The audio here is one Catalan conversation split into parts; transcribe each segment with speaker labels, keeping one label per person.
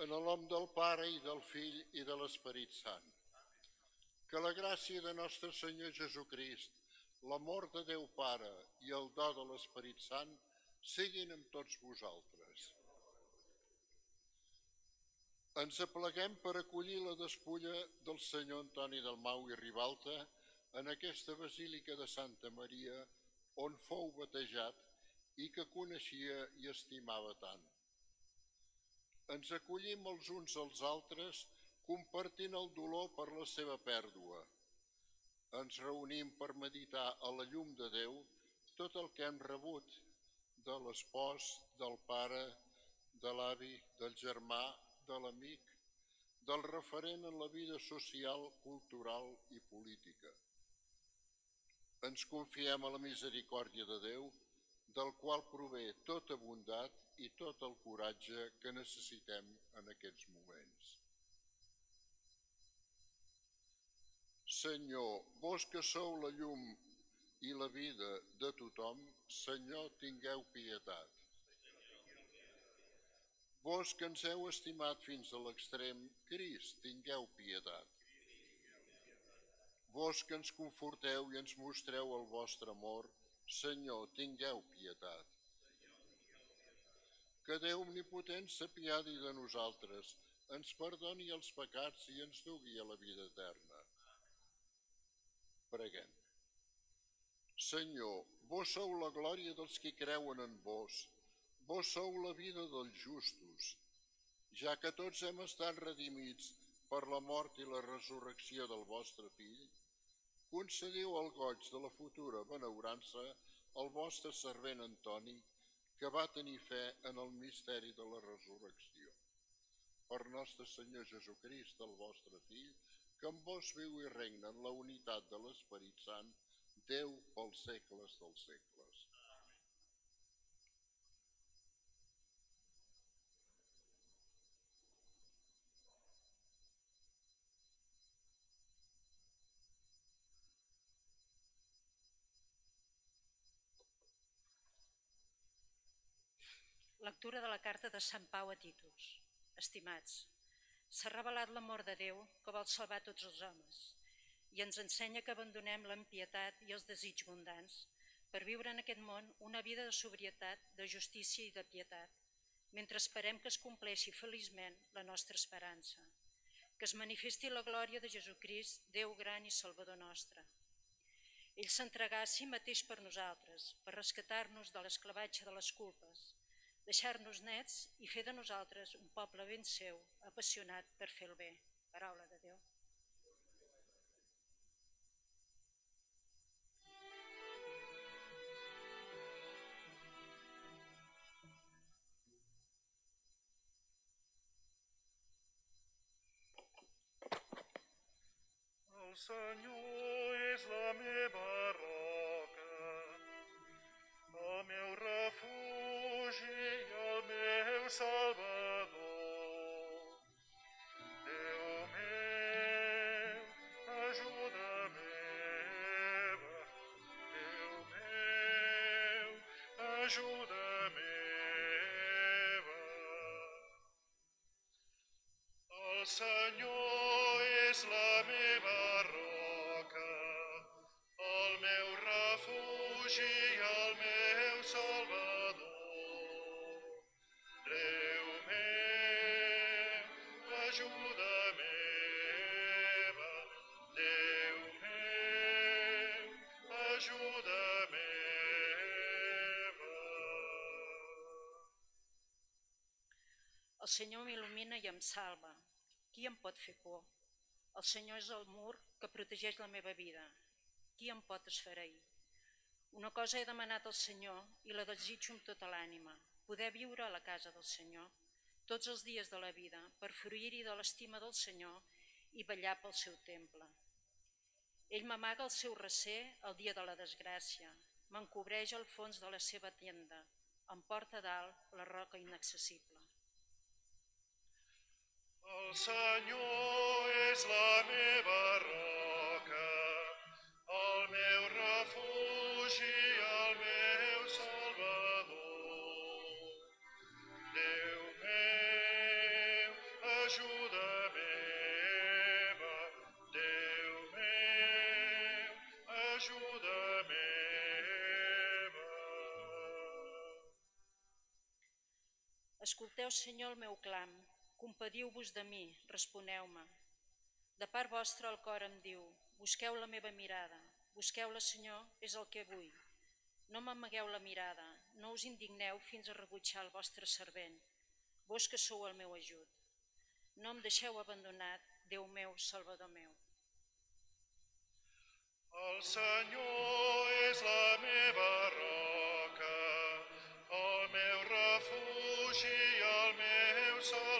Speaker 1: En el nom del Pare i del Fill i de l'Esperit Sant. Que la gràcia de nostre Senyor Jesucrist, l'amor de Déu Pare i el do de l'Esperit Sant siguin amb tots vosaltres. Ens apleguem per acollir la despulla del senyor Antoni del Mau i Ribalta en aquesta Basílica de Santa Maria on fou batejat i que coneixia i estimava tant. Ens acollim els uns als altres compartint el dolor per la seva pèrdua. Ens reunim per meditar a la llum de Déu tot el que hem rebut de l'espòs, del pare, de l'avi, del germà, de l'amic, del referent en la vida social, cultural i política. Ens confiem a la misericòrdia de Déu, del qual prové tota bondat i tot el coratge que necessitem en aquests moments. Senyor, vos que sou la llum i la vida de tothom, Senyor, tingueu pietat. Vos que ens heu estimat fins a l'extrem, Crist, tingueu pietat. Vos que ens conforteu i ens mostreu el vostre amor, Senyor, tingueu pietat que Déu omnipotent s'apiadi de nosaltres, ens perdoni els pecats i ens dugui a la vida eterna. Preguem. Senyor, vos sou la glòria dels qui creuen en vos, vos sou la vida dels justos, ja que tots hem estat redimits per la mort i la resurrecció del vostre fill, concediu el goig de la futura benaurança al vostre servent Antoni, que va tenir fe en el misteri de la resurrecció. Per nostre Senyor Jesucrist, el vostre fill, que amb vos viu i regna en la unitat de l'Esperit Sant, Déu pels segles dels segles.
Speaker 2: Lectura de la carta de Sant Pau a Titus. Estimats, s'ha revelat l'amor de Déu que vol salvar tots els homes i ens ensenya que abandonem l'empietat i els desig mundans per viure en aquest món una vida de sobrietat, de justícia i de pietat, mentre esperem que es compleixi feliçment la nostra esperança, que es manifesti la glòria de Jesucrist, Déu gran i Salvador nostre. Ell s'entregà a si mateix per nosaltres, per rescatar-nos de l'esclavatge de les culpes, deixar-nos nets i fer de nosaltres un poble ben seu, apassionat per fer el bé. Paraula de Déu.
Speaker 3: El Senyor és la meva Senyor és la meva roca, el meu refugi, el meu salvador. Déu meu, ajuda meva, Déu meu, ajuda meva.
Speaker 2: El Senyor m'il·lumina i em salva. Qui em pot fer por? El Senyor és el mur que protegeix la meva vida. Qui em pot esfereir? Una cosa he demanat al Senyor i la desitjo amb tota l'ànima, poder viure a la casa del Senyor tots els dies de la vida per fruir-hi de l'estima del Senyor i ballar pel seu temple. Ell m'amaga el seu recer el dia de la desgràcia, m'encobreix al fons de la seva tenda, em porta dalt la roca inaccessible.
Speaker 3: El Senyor és la meva roca, el meu refugi, el meu salvador. Déu meu, ajuda meva, Déu meu, ajuda meva.
Speaker 2: Escolteu, Senyor, el meu clam, compadiu-vos de mi, responeu-me. De part vostra el cor em diu, busqueu la meva mirada, busqueu-la, Senyor, és el que vull. No m'amagueu la mirada, no us indigneu fins a rebutjar el vostre servent, vos que sou el meu ajut. No em deixeu abandonat, Déu meu, Salvador meu.
Speaker 3: El Senyor és la meva roca, el meu refugi i el meu salvador.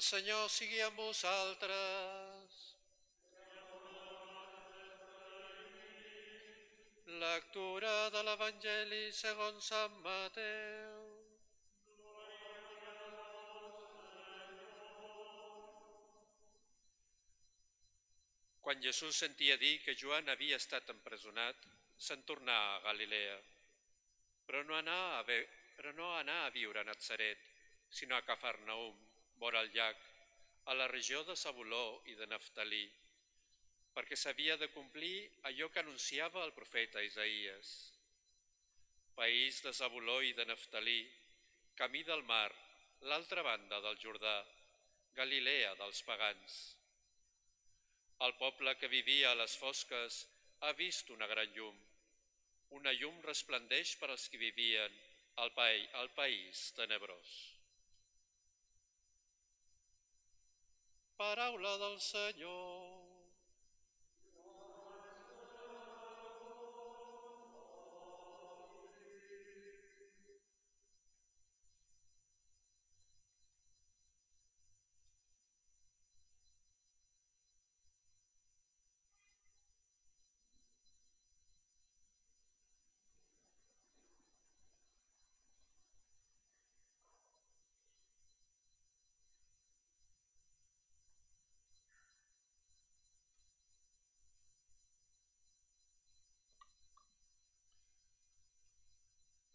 Speaker 4: El Senyor sigui amb vosaltres. Lectura de l'Evangeli segons Sant Mateu. Quan Jesús sentia dir que Joan havia estat empresonat, se'n tornà a Galilea, però no anà a, però no anà a viure a Natzaret, sinó a Cafarnaum, vora el llac, a la regió de Zabuló i de Naftalí, perquè s'havia de complir allò que anunciava el profeta Isaías. País de Zabuló i de Naftalí, camí del mar, l'altra banda del Jordà, Galilea dels pagans. El poble que vivia a les fosques ha vist una gran llum. Una llum resplendeix per als que vivien al, al país tenebrós. Paraula del Senyor.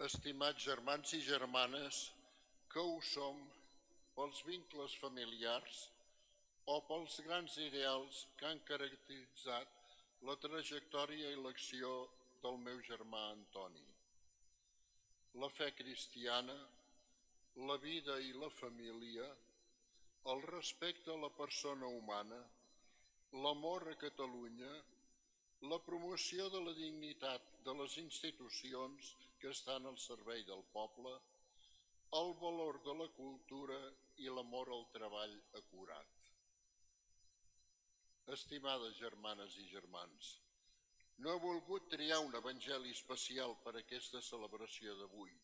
Speaker 1: Estimats germans i germanes, que ho som pels vincles familiars o pels grans ideals que han caracteritzat la trajectòria i l'acció del meu germà Antoni. La fe cristiana, la vida i la família, el respecte a la persona humana, l'amor a Catalunya, la promoció de la dignitat de les institucions que estan al servei del poble, el valor de la cultura i l'amor al treball acurat. Estimades germanes i germans, no he volgut triar un evangeli especial per a aquesta celebració d'avui.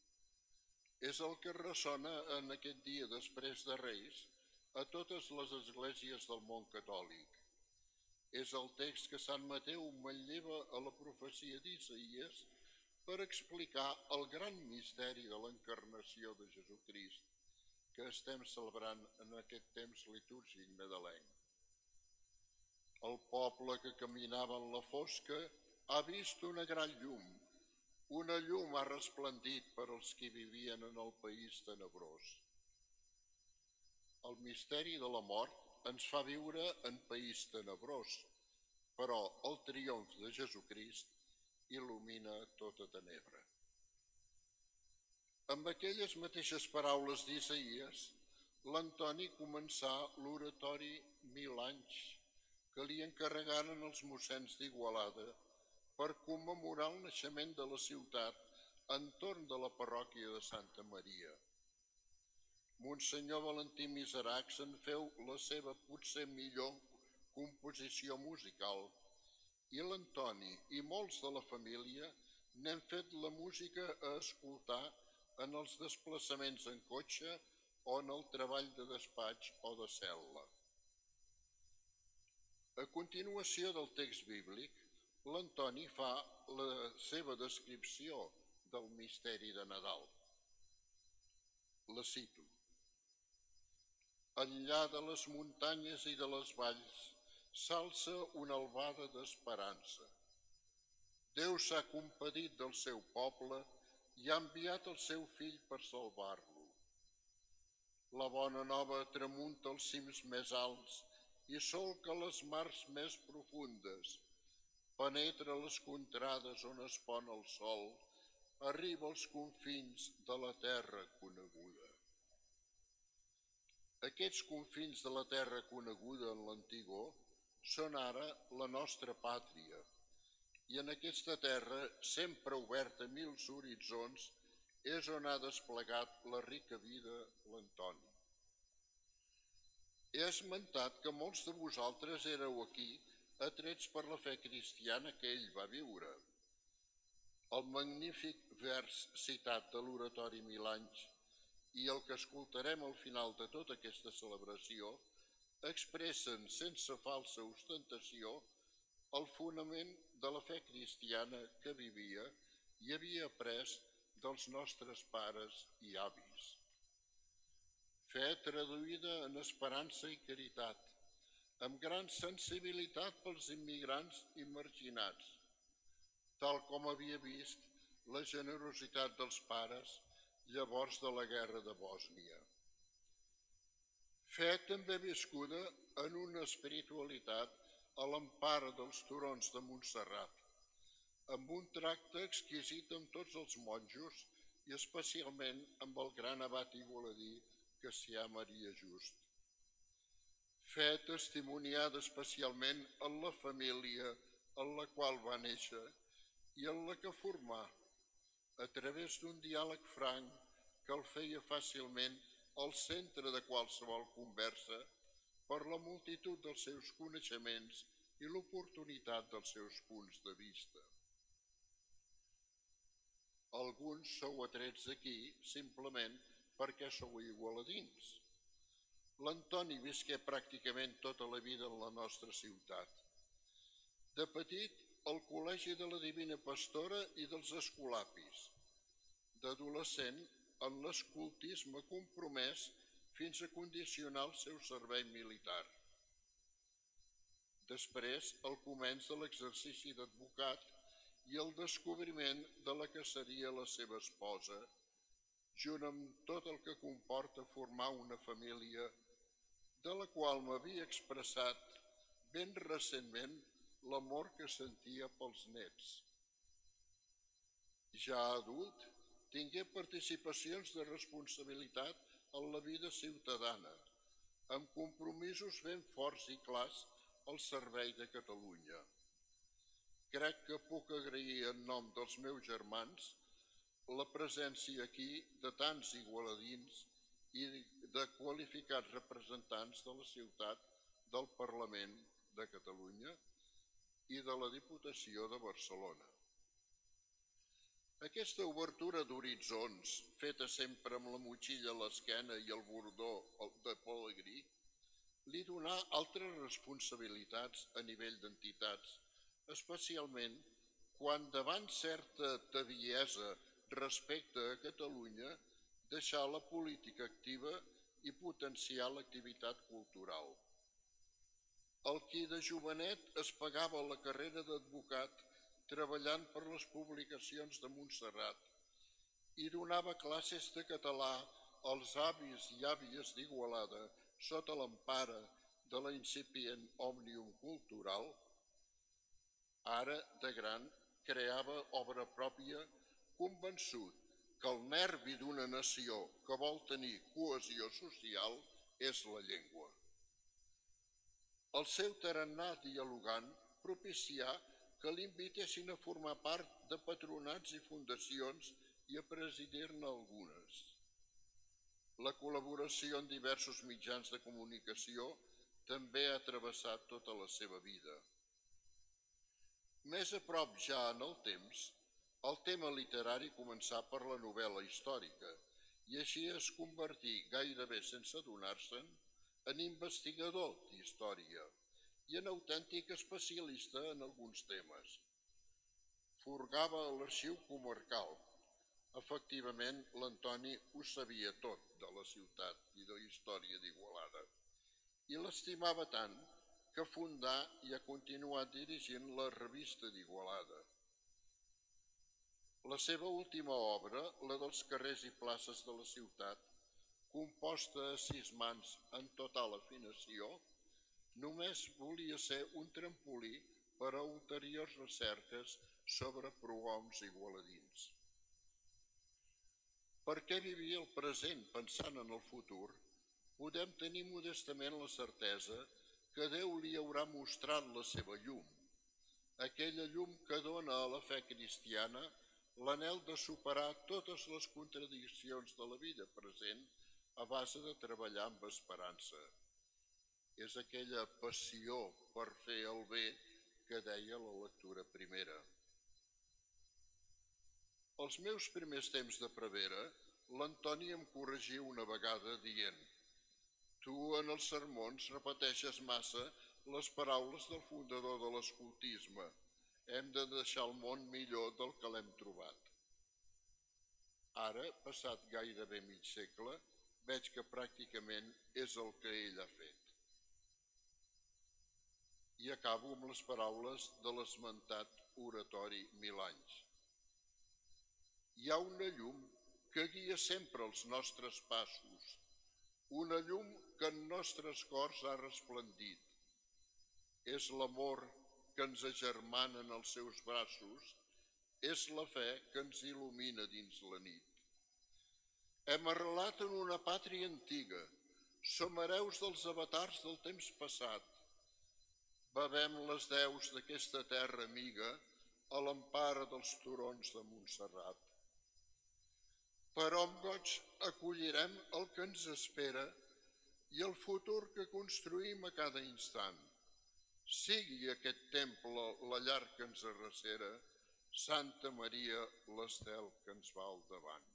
Speaker 1: És el que ressona en aquest dia després de Reis a totes les esglésies del món catòlic. És el text que Sant Mateu manlleva a la profecia d'Isaïes per explicar el gran misteri de l'encarnació de Jesucrist que estem celebrant en aquest temps litúrgic nadalenc. El poble que caminava en la fosca ha vist una gran llum. Una llum ha resplendit per als que vivien en el país tenebrós. El misteri de la mort ens fa viure en país tenebrós, però el triomf de Jesucrist il·lumina tota tenebra. Amb aquelles mateixes paraules d'Isaïes, l'Antoni començà l'oratori mil anys que li encarregaren els mossens d'Igualada per commemorar el naixement de la ciutat entorn de la parròquia de Santa Maria. Monsenyor Valentí Miseracs en feu la seva potser millor composició musical i l'Antoni i molts de la família n'hem fet la música a escoltar en els desplaçaments en cotxe o en el treball de despatx o de cel·la. A continuació del text bíblic, l'Antoni fa la seva descripció del misteri de Nadal. La cito. Enllà de les muntanyes i de les valls s'alça una albada d'esperança. Déu s'ha compadit del seu poble i ha enviat el seu fill per salvar-lo. La bona nova tramunta els cims més alts i solca les mars més profundes. Penetra les contrades on es pon el sol, arriba als confins de la terra coneguda. Aquests confins de la terra coneguda en l'antigó són ara la nostra pàtria i en aquesta terra, sempre oberta a mil horitzons, és on ha desplegat la rica vida l'Antoni. He esmentat que molts de vosaltres éreu aquí atrets per la fe cristiana que ell va viure. El magnífic vers citat de l'oratori Mil anys i el que escoltarem al final de tota aquesta celebració expressen sense falsa ostentació el fonament de la fe cristiana que vivia i havia après dels nostres pares i avis fe traduïda en esperança i caritat, amb gran sensibilitat pels immigrants i marginats, tal com havia vist la generositat dels pares llavors de la guerra de Bòsnia. Fe també viscuda en una espiritualitat a l'empara dels turons de Montserrat, amb un tracte exquisit amb tots els monjos i especialment amb el gran abat que s'hi ha Maria Just. Fe testimoniada especialment en la família en la qual va néixer i en la que formà, a través d'un diàleg franc que el feia fàcilment al centre de qualsevol conversa per la multitud dels seus coneixements i l'oportunitat dels seus punts de vista. Alguns sou atrets aquí simplement perquè sou igualadins. L'Antoni visqué pràcticament tota la vida en la nostra ciutat. De petit, al Col·legi de la Divina Pastora i dels Escolapis. D'adolescent, en l'escoltisme compromès fins a condicionar el seu servei militar. Després, el començ de l'exercici d'advocat i el descobriment de la que seria la seva esposa, junt amb tot el que comporta formar una família de la qual m'havia expressat ben recentment l'amor que sentia pels nets. Ja adult, tingué participacions de responsabilitat en la vida ciutadana, amb compromisos ben forts i clars al servei de Catalunya. Crec que puc agrair en nom dels meus germans la presència aquí de tants igualadins i de qualificats representants de la ciutat del Parlament de Catalunya i de la Diputació de Barcelona. Aquesta obertura d'horitzons, feta sempre amb la motxilla a l'esquena i el bordó de Polegrí, li donà altres responsabilitats a nivell d'entitats, especialment quan davant certa taviesa respecte a Catalunya, deixar la política activa i potenciar l'activitat cultural. El qui de jovenet es pagava la carrera d'advocat treballant per les publicacions de Montserrat i donava classes de català als avis i àvies d'Igualada sota l'empara de la incipient Òmnium Cultural, ara de gran creava obra pròpia convençut que el nervi d'una nació que vol tenir cohesió social és la llengua. El seu tarannà dialogant propicià que l'invitessin a formar part de patronats i fundacions i a presidir-ne algunes. La col·laboració en diversos mitjans de comunicació també ha travessat tota la seva vida. Més a prop ja en el temps, el tema literari començà per la novel·la històrica i així es convertí gairebé sense adonar-se'n en investigador d'història i en autèntic especialista en alguns temes. Furgava a l'arxiu comarcal. Efectivament, l'Antoni ho sabia tot de la ciutat i de la història d'Igualada i l'estimava tant que fundà i ha continuat dirigint la revista d'Igualada. La seva última obra, la dels carrers i places de la ciutat, composta a sis mans en total afinació, només volia ser un trampolí per a ulteriors recerques sobre prohoms igualadins. Per què vivia el present pensant en el futur, podem tenir modestament la certesa que Déu li haurà mostrat la seva llum, aquella llum que dona a la fe cristiana l'anel de superar totes les contradiccions de la vida present a base de treballar amb esperança. És aquella passió per fer el bé que deia la lectura primera. Els meus primers temps de prevera, l'Antoni em corregia una vegada dient Tu en els sermons repeteixes massa les paraules del fundador de l'escoltisme. Hem de deixar el món millor del que l'hem trobat. Ara, passat gairebé mig segle, veig que pràcticament és el que ell ha fet. I acabo amb les paraules de l'esmentat oratori Mil anys. Hi ha una llum que guia sempre els nostres passos, una llum que en nostres cors ha resplendit. És l'amor que ens agermana en els seus braços, és la fe que ens il·lumina dins la nit. Hem arrelat en una pàtria antiga, som hereus dels avatars del temps passat. Bevem les deus d'aquesta terra amiga a l'empara dels turons de Montserrat. Però amb goig acollirem el que ens espera i el futur que construïm a cada instant. Sigui aquest temple la llar que ens arrecera, Santa Maria l'estel que ens va al davant.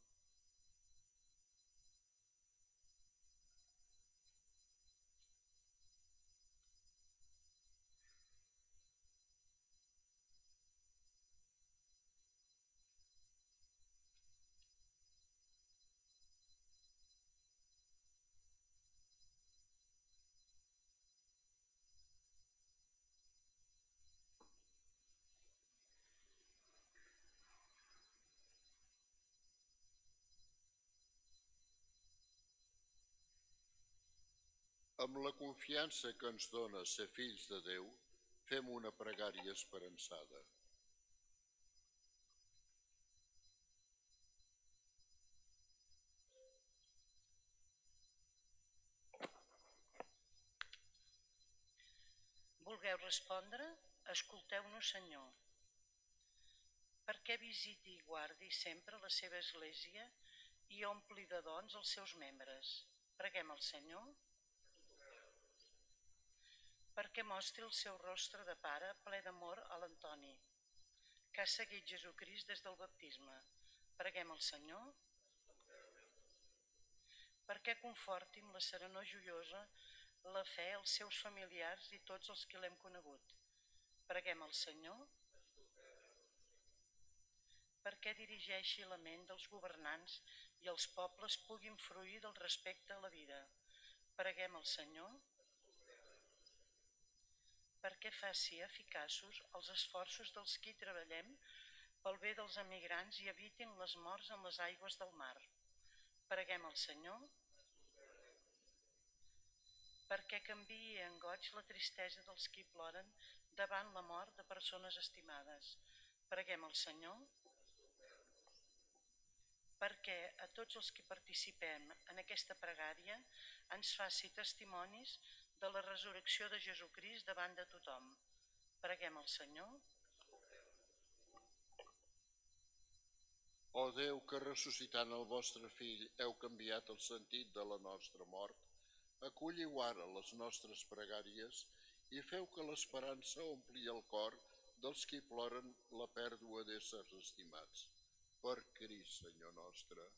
Speaker 1: Amb la confiança que ens dona ser fills de Déu, fem una pregària esperançada.
Speaker 5: Vulgueu respondre? Escolteu-nos, Senyor. Perquè visiti i guardi sempre la seva església i ompli de dons els seus membres. Preguem al Senyor perquè mostri el seu rostre de pare ple d'amor a l'Antoni, que ha seguit Jesucrist des del baptisme. Preguem al Senyor perquè conforti amb la serenor joiosa la fe als seus familiars i tots els que l'hem conegut. Preguem al Senyor perquè dirigeixi la ment dels governants i els pobles puguin fruir del respecte a la vida. Preguem al Senyor perquè faci eficaços els esforços dels qui treballem pel bé dels emigrants i evitin les morts en les aigües del mar. Preguem al Senyor perquè canviï en goig la tristesa dels qui ploren davant la mort de persones estimades. Preguem al Senyor perquè a tots els que participem en aquesta pregària ens faci testimonis de la resurrecció de Jesucrist davant de tothom. Preguem al Senyor.
Speaker 1: O Déu que ressuscitant el vostre fill heu canviat el sentit de la nostra mort, acolliu ara les nostres pregàries i feu que l'esperança ompli el cor dels qui ploren la pèrdua d'éssers estimats. Per Crist, Senyor nostre.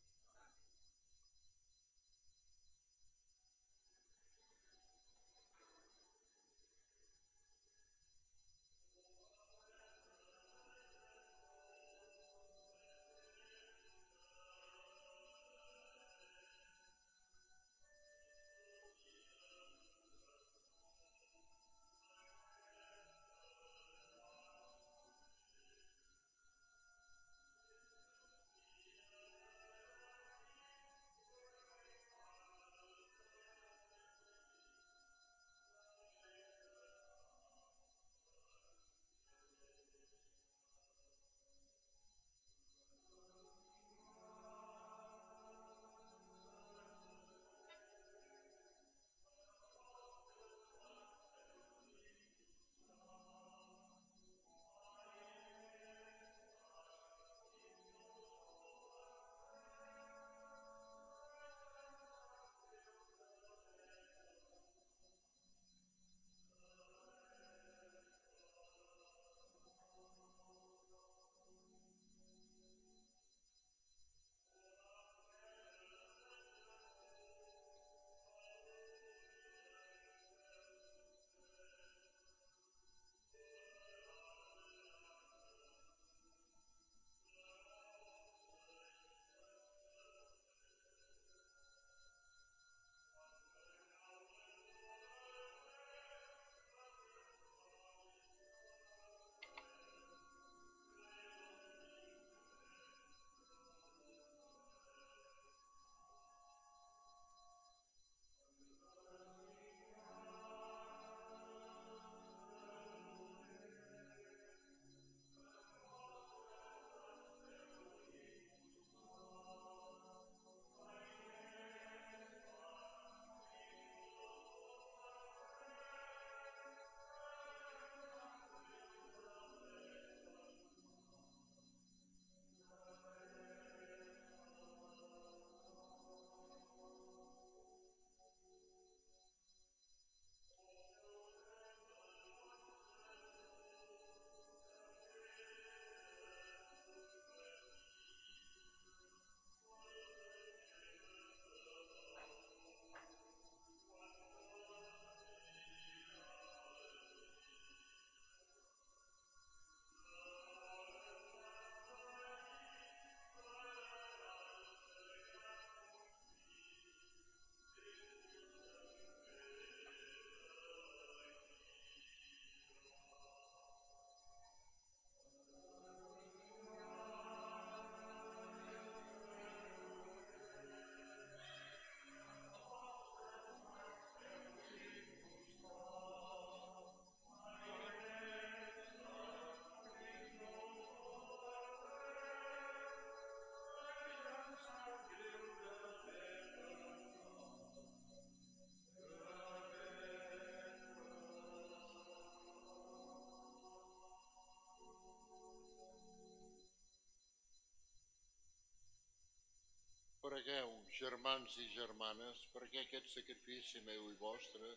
Speaker 1: Pregueu, germans i germanes, perquè aquest sacrifici meu i vostre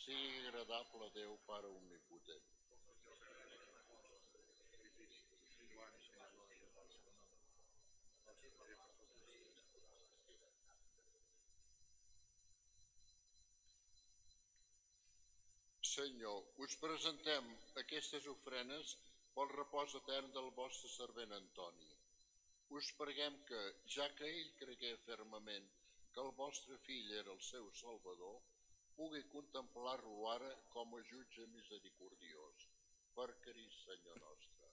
Speaker 1: sigui agradable a Déu Pare Omnipotent. Senyor, us presentem aquestes ofrenes pel repòs etern del vostre servent Antoni. Us preguem que, ja que ell cregué fermament que el vostre fill era el seu salvador, pugui contemplar-lo ara com a jutge misericordiós. Per Crist, Senyor nostre.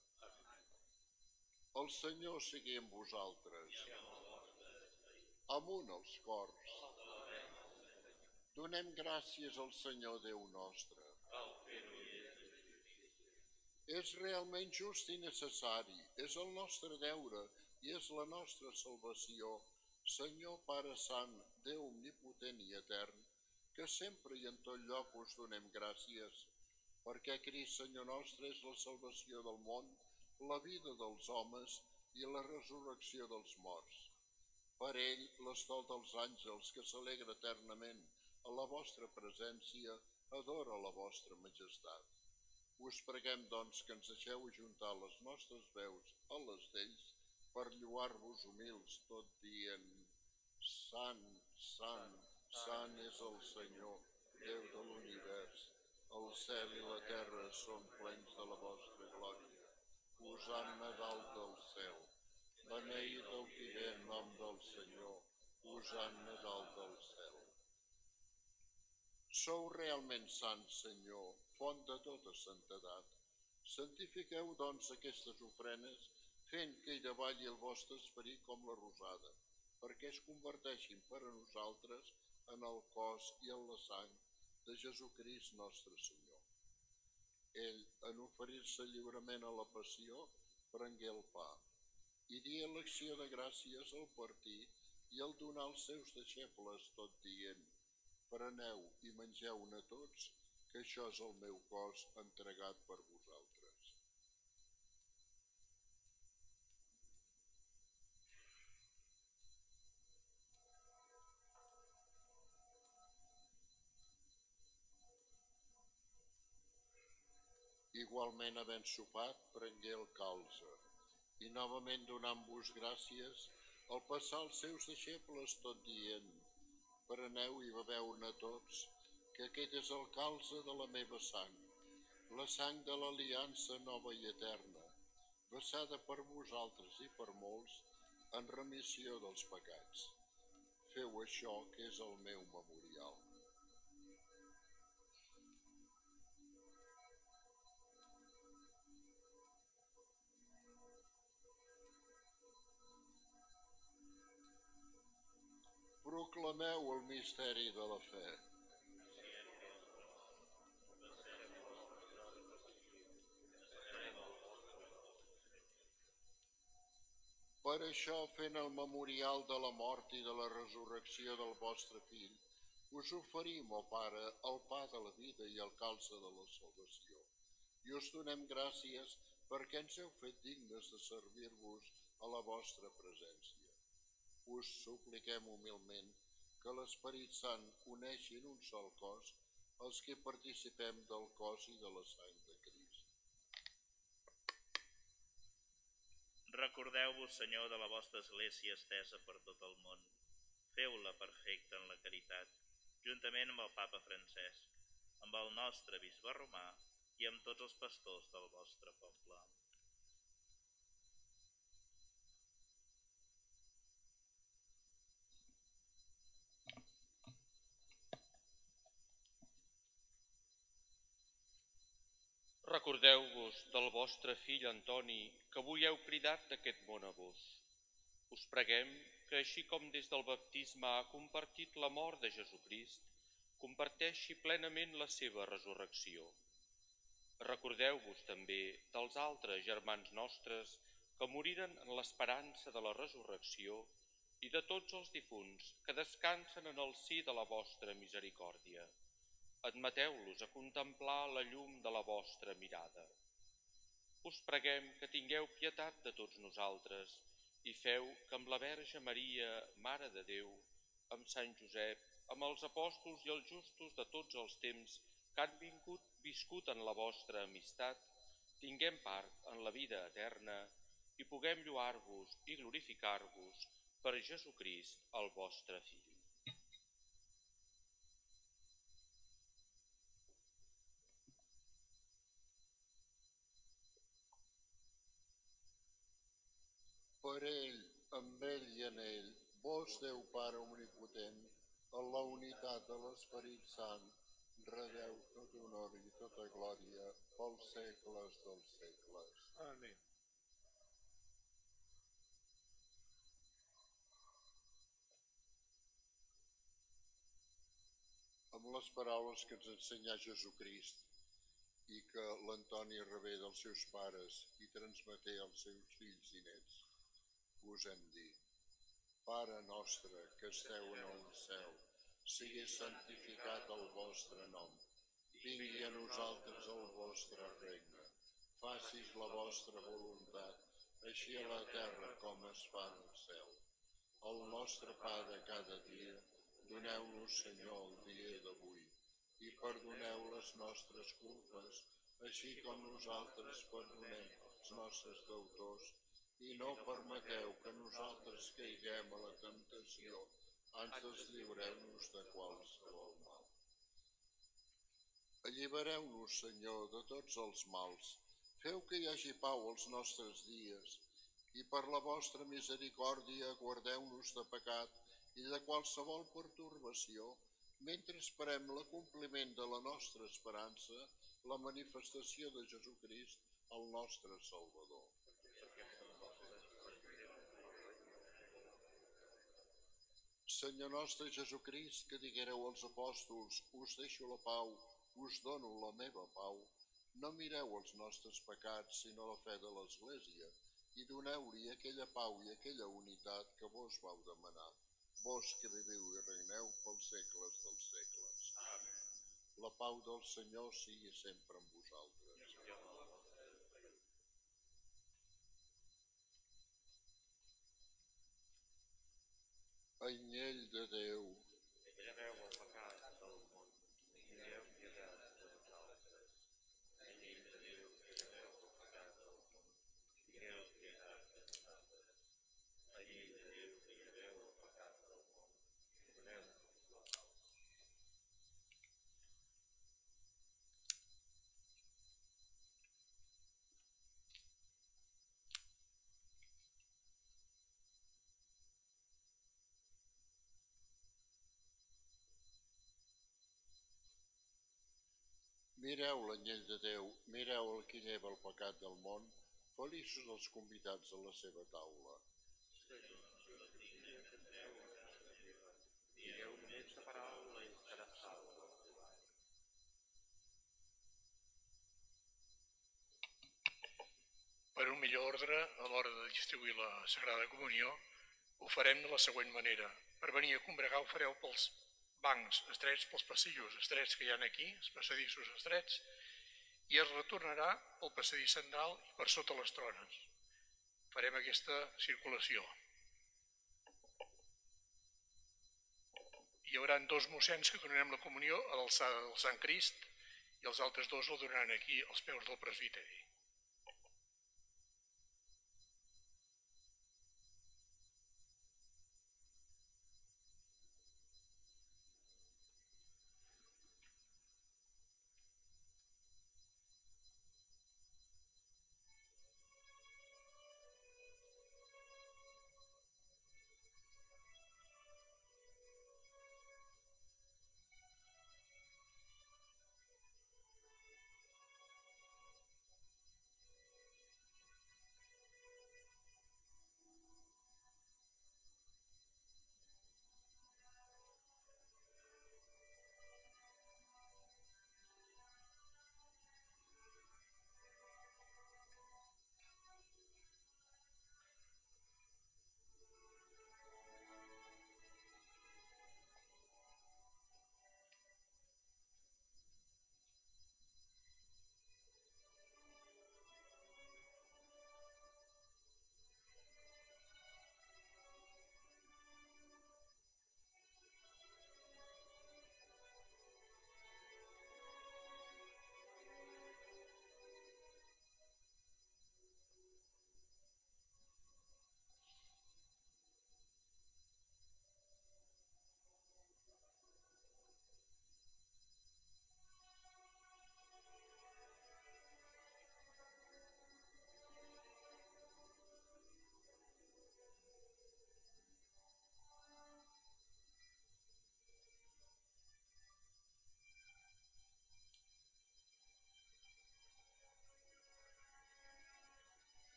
Speaker 1: El Senyor sigui amb vosaltres. Amunt els cors. Donem gràcies al Senyor Déu nostre. És realment just i necessari, és el nostre deure i és la nostra salvació, Senyor Pare Sant, Déu omnipotent i etern, que sempre i en tot lloc us donem gràcies, perquè Crist Senyor nostre és la salvació del món, la vida dels homes i la resurrecció dels morts. Per ell, l'estol dels àngels, que s'alegra eternament a la vostra presència, adora la vostra majestat. Us preguem, doncs, que ens deixeu ajuntar les nostres veus a les d'ells per lluar-vos humils, tot dient Sant, Sant, Sant és el Senyor, Déu de l'univers. El cel i la terra són plens de la vostra glòria. Hosanna dalt del cel. Beneït el qui ve en nom del Senyor. Hosanna dalt del cel. Sou realment sants, Senyor, font de tota santedat. Santifiqueu, doncs, aquestes ofrenes, fent que hi davalli el vostre esperit com la rosada, perquè es converteixin per a nosaltres en el cos i en la sang de Jesucrist nostre Senyor. Ell, en oferir-se lliurement a la passió, prengué el pa i dia l'acció de gràcies al partir i al donar als seus deixebles tot dient preneu i mengeu-ne tots, que això és el meu cos entregat per vosaltres. Igualment, havent sopat, prengué el calze i novament donant-vos gràcies, al passar als seus deixebles tot dient preneu i beveu-ne tots, que aquest és el calze de la meva sang, la sang de l'aliança nova i eterna, vessada per vosaltres i per molts en remissió dels pecats. Feu això que és el meu memorial. Proclameu el misteri de la fe. Per això, fent el memorial de la mort i de la resurrecció del vostre fill, us oferim, ó Pare, el pa de la vida i el calze de la salvació. I us donem gràcies perquè ens heu fet dignes de servir-vos a la vostra presència. Us supliquem humilment que l'Esperit Sant uneixi en un sol cos els que participem del cos i de la sang de Crist.
Speaker 6: Recordeu-vos, Senyor, de la vostra església estesa per tot el món. Feu-la perfecta en la caritat, juntament amb el papa Francesc, amb el nostre bisbe romà i amb tots els pastors del vostre poble.
Speaker 7: Recordeu-vos del vostre fill Antoni, que avui heu cridat d'aquest món a vos. Us preguem que així com des del baptisme ha compartit la mort de Jesucrist, comparteixi plenament la seva resurrecció. Recordeu-vos també dels altres germans nostres que moriren en l'esperança de la resurrecció i de tots els difunts que descansen en el si de la vostra misericòrdia. Admeteu-los a contemplar la llum de la vostra mirada. Us preguem que tingueu pietat de tots nosaltres i feu que amb la Verge Maria, Mare de Déu, amb Sant Josep, amb els apòstols i els justos de tots els temps que han vingut, viscut en la vostra amistat, tinguem part en la vida eterna i puguem lluar-vos i glorificar-vos per Jesucrist, el vostre Fill.
Speaker 1: Per ell, amb ell i en ell, vos, Déu Pare Omnipotent, en la unitat de l'Esperit Sant, rebeu tot honor i tota glòria pels segles dels segles.
Speaker 8: Amén.
Speaker 1: amb les paraules que ens ensenya Jesucrist i que l'Antoni rebé dels seus pares i transmeté als seus fills i nets, us hem dit, Pare nostre que esteu en el cel, sigui santificat el vostre nom. Vingui a nosaltres el vostre regne. Facis la vostra voluntat, així a la terra com es fa en el cel. El nostre pa de cada dia, doneu-nos, Senyor, el dia d'avui, i perdoneu les nostres culpes, així com nosaltres perdonem els nostres deutors, i no permeteu que nosaltres caiguem a la tentació, ans lliureu-nos de qualsevol mal. Allibereu-nos, Senyor, de tots els mals. Feu que hi hagi pau als nostres dies i per la vostra misericòrdia guardeu-nos de pecat i de qualsevol pertorbació mentre esperem l'acompliment de la nostra esperança, la manifestació de Jesucrist, el nostre Salvador. Senyor nostre Jesucrist, que diguereu als apòstols, us deixo la pau, us dono la meva pau, no mireu els nostres pecats, sinó la fe de l'Església, i doneu-li aquella pau i aquella unitat que vos vau demanar, vos que viviu i regneu pels segles dels segles. Amén. La pau del Senyor sigui sempre amb vosaltres. Anyell de Déu, mireu l'anyell de Déu, mireu el que lleva el pecat del món, feliços els convidats a la seva taula.
Speaker 8: Per un millor ordre, a l'hora de distribuir la Sagrada Comunió, ho farem de la següent manera. Per venir a combregar ho fareu pels bancs estrets, pels passillos estrets que hi ha aquí, els passadissos estrets, i es retornarà pel passadís central i per sota les trones. Farem aquesta circulació. Hi haurà dos mossens que donarem la comunió a l'alçada del Sant Crist i els altres dos la donaran aquí als peus del presbiteri.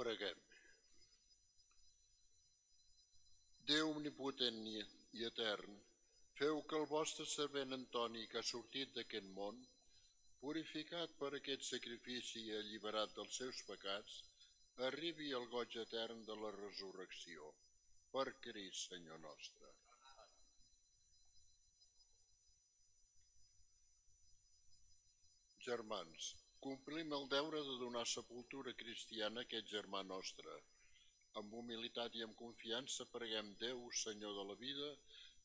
Speaker 1: Preguem. Déu omnipotent i etern, feu que el vostre servent Antoni, que ha sortit d'aquest món, purificat per aquest sacrifici i alliberat dels seus pecats, arribi al goig etern de la resurrecció. Per Crist, Senyor nostre. Germans, complim el deure de donar sepultura cristiana a aquest germà nostre. Amb humilitat i amb confiança preguem Déu, Senyor de la vida,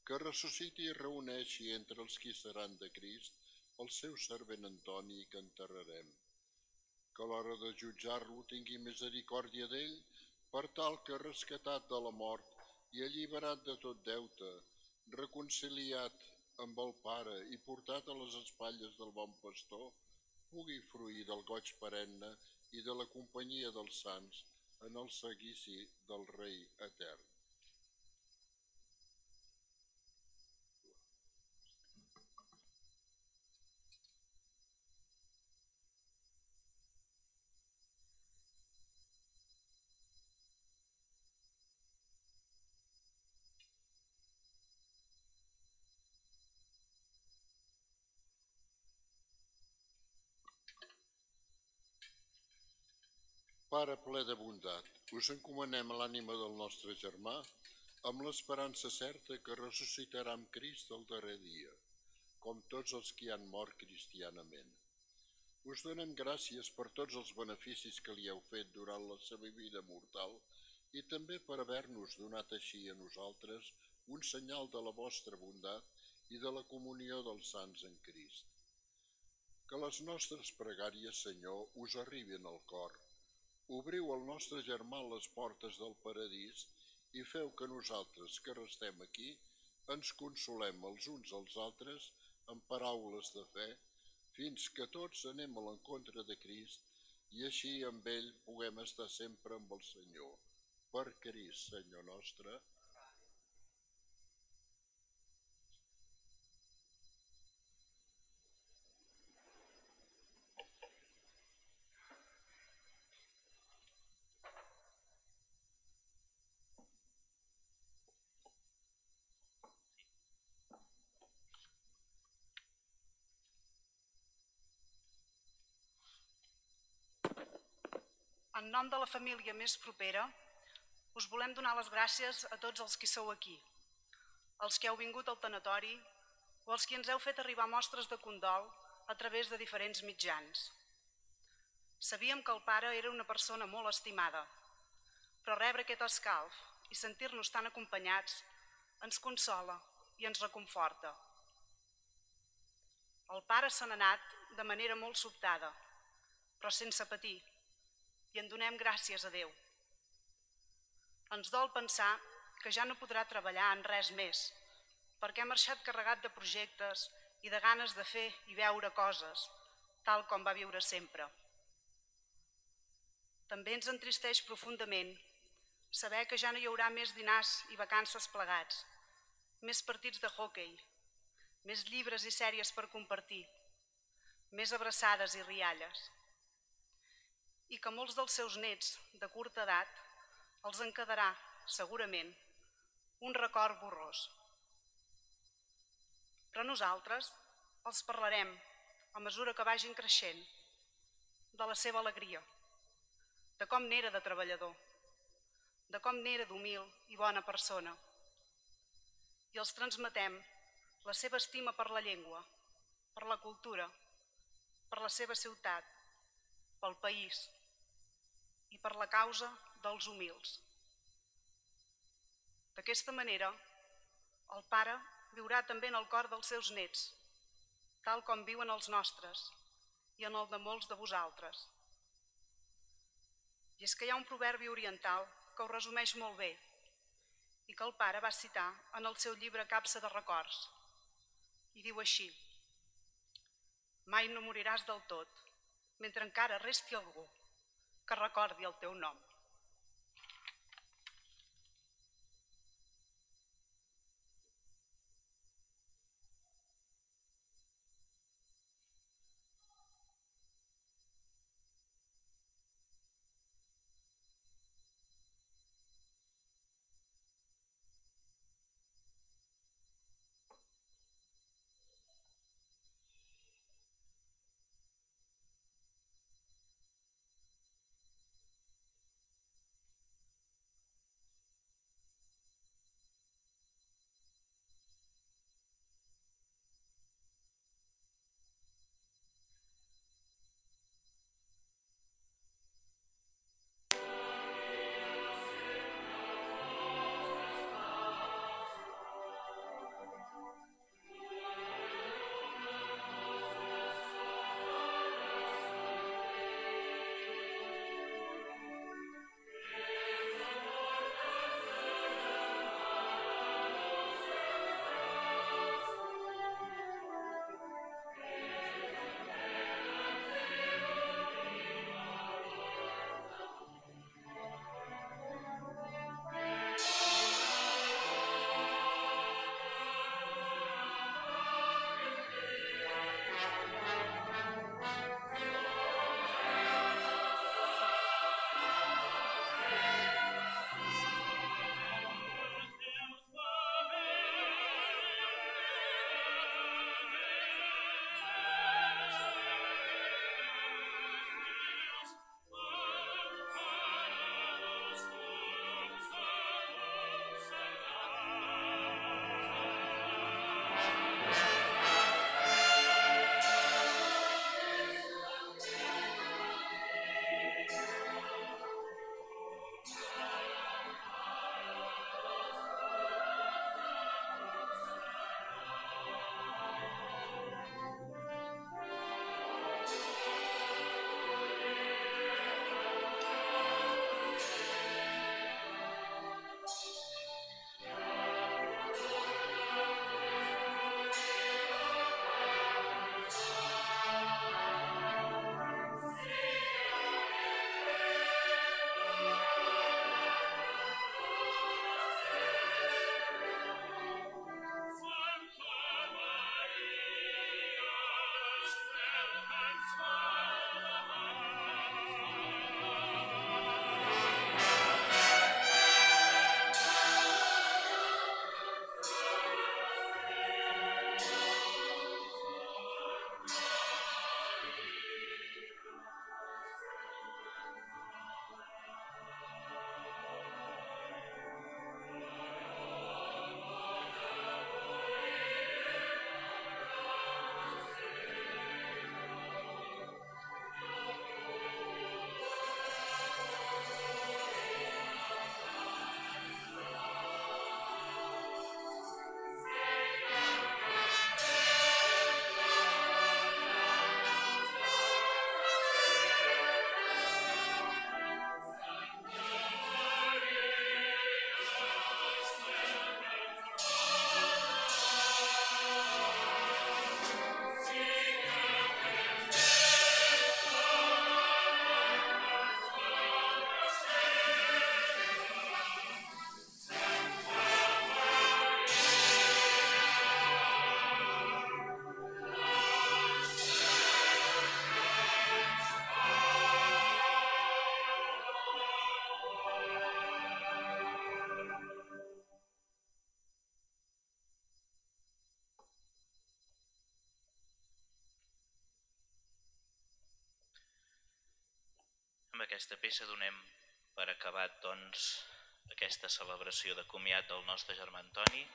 Speaker 1: que ressusciti i reuneixi entre els qui seran de Crist el seu servent Antoni que enterrarem. Que a l'hora de jutjar-lo tingui misericòrdia d'ell, per tal que rescatat de la mort i alliberat de tot deute, reconciliat amb el Pare i portat a les espatlles del bon pastor, pugui fruir del goig perenne i de la companyia dels sants en el seguici del Rei etern. Pare ple de bondat, us encomanem l'ànima del nostre germà amb l'esperança certa que ressuscitarà amb Crist el darrer dia, com tots els que han mort cristianament. Us donem gràcies per tots els beneficis que li heu fet durant la seva vida mortal i també per haver-nos donat així a nosaltres un senyal de la vostra bondat i de la comunió dels sants en Crist. Que les nostres pregàries, Senyor, us arribin al cor Obriu al nostre germà les portes del paradís i feu que nosaltres que restem aquí ens consolem els uns als altres amb paraules de fe fins que tots anem a l'encontre de Crist i així amb ell puguem estar sempre amb el Senyor. Per Crist, Senyor nostre.
Speaker 9: En nom de la família més propera, us volem donar les gràcies a tots els que sou aquí, els que heu vingut al tanatori o els que ens heu fet arribar mostres de condol a través de diferents mitjans. Sabíem que el pare era una persona molt estimada, però rebre aquest escalf i sentir-nos tan acompanyats ens consola i ens reconforta. El pare se n'ha anat de manera molt sobtada, però sense patir i en donem gràcies a Déu. Ens dol pensar que ja no podrà treballar en res més, perquè ha marxat carregat de projectes i de ganes de fer i veure coses, tal com va viure sempre. També ens entristeix profundament saber que ja no hi haurà més dinars i vacances plegats, més partits de hockey, més llibres i sèries per compartir, més abraçades i rialles i que molts dels seus nets de curta edat els en quedarà, segurament, un record borrós. Però nosaltres els parlarem, a mesura que vagin creixent, de la seva alegria, de com n'era de treballador, de com n'era d'humil i bona persona. I els transmetem la seva estima per la llengua, per la cultura, per la seva ciutat, pel país i per la causa dels humils. D'aquesta manera, el pare viurà també en el cor dels seus nets, tal com viuen els nostres i en el de molts de vosaltres. I és que hi ha un proverbi oriental que ho resumeix molt bé i que el pare va citar en el seu llibre Capsa de records. I diu així, Mai no moriràs del tot, mentre encara resti algú que recordi el teu nom.
Speaker 6: Aquesta peça donem per acabat doncs, aquesta celebració de comiat del nostre germà Antoni.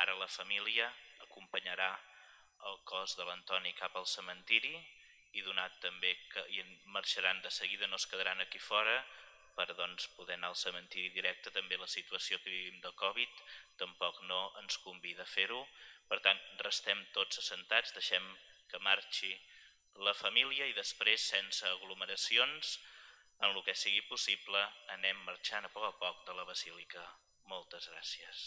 Speaker 6: Ara la família acompanyarà el cos de l'Antoni cap al cementiri i donat també que i marxaran de seguida, no es quedaran aquí fora per doncs, poder anar al cementiri directe. També la situació que vivim de Covid tampoc no ens convida a fer-ho. Per tant, restem tots assentats, deixem que marxi la família i després, sense aglomeracions, en el que sigui possible, anem marxant a poc a poc de la basílica. Moltes gràcies.